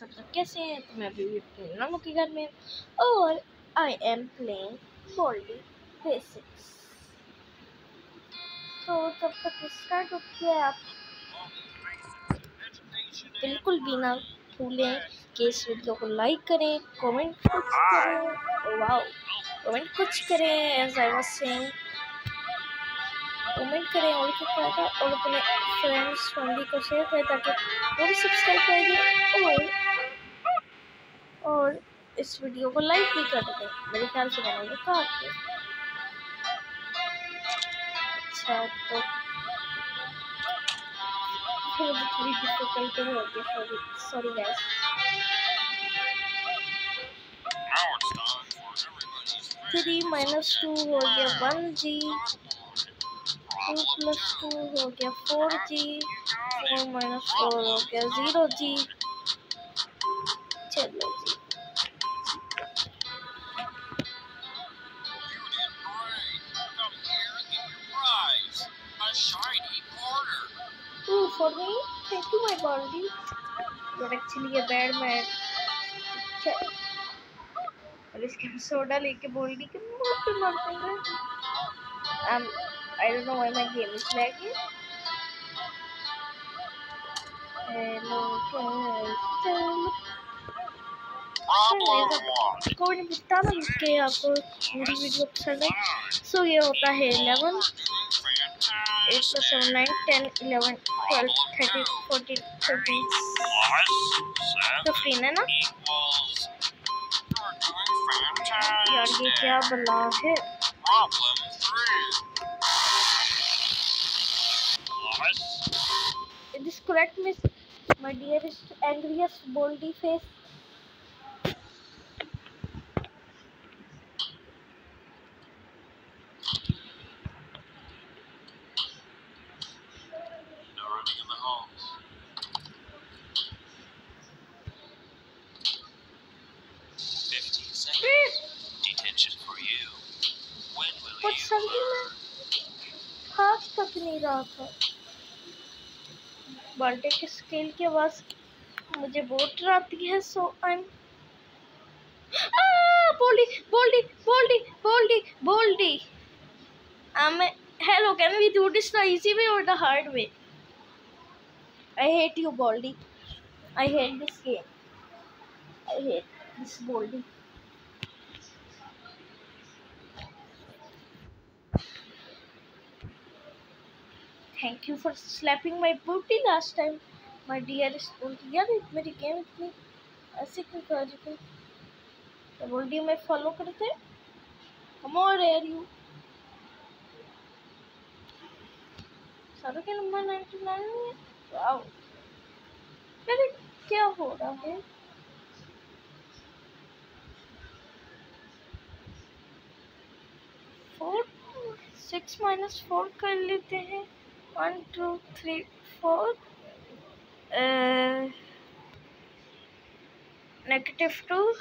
सब सब कैसे हैं? तो मैं भी अपने नानों के घर में और I am playing Baldi basics तो जब तक स्टार्ट होती है? आप बिल्कुल भी ना भूलें कि इस वीडियो को लाइक करें कमेंट कुछ करें। वाओ कमेंट कुछ करें as I was saying comment करें और क्या कहता और अपने फ्रेंड्स फैमिली को शेयर करें ताकि वो भी सब्सक्राइब करेंगे और और इस वीडियो को लाइक भी कर दें। मेरे ख्याल से कहा अच्छा तो थोड़ी डिफिकल्टी हो गई sorry sorry guess three minus two हो गया वन जी टू प्लस टू हो गया फोर जी फोर माइनस फोर हो गया zero ji Ooh, for me, thank you, my Baldi. You're actually a bad man. और इसके सोडा लेके बोल दी कि मुंह पे मार देंगे um I don't know why my game is lagging hello कोई नहीं बताना कि आपको पूरी वीडियो पसंद है। सो ये होता है eleven eight plus seven nine ten eleven twelve thirty fourteen fifteen fifteen है ना? यार ये क्या बला है? It is correct, Miss. My dearest, angriest, boldy face. कुछ समझी मैं हाथ तक नहीं रहा था। बाल्टी के स्केल की आवाज़ मुझे बहुत डराती है so I hard way I hate you Baldi I hate this game I hate this Baldi thank you for slapping my booty last time my dearest Baldi यार मेरी गेम इतनी ऐसे क्यों कर रही थी? बोल्टी में फॉलो करते हम और एयर यू सारों के नंबर नाइन्टी नाइन वाओ अरे क्या हो रहा है? फोर सिक्स माइनस फोर कर लेते हैं। One two three four. Uh, negative 2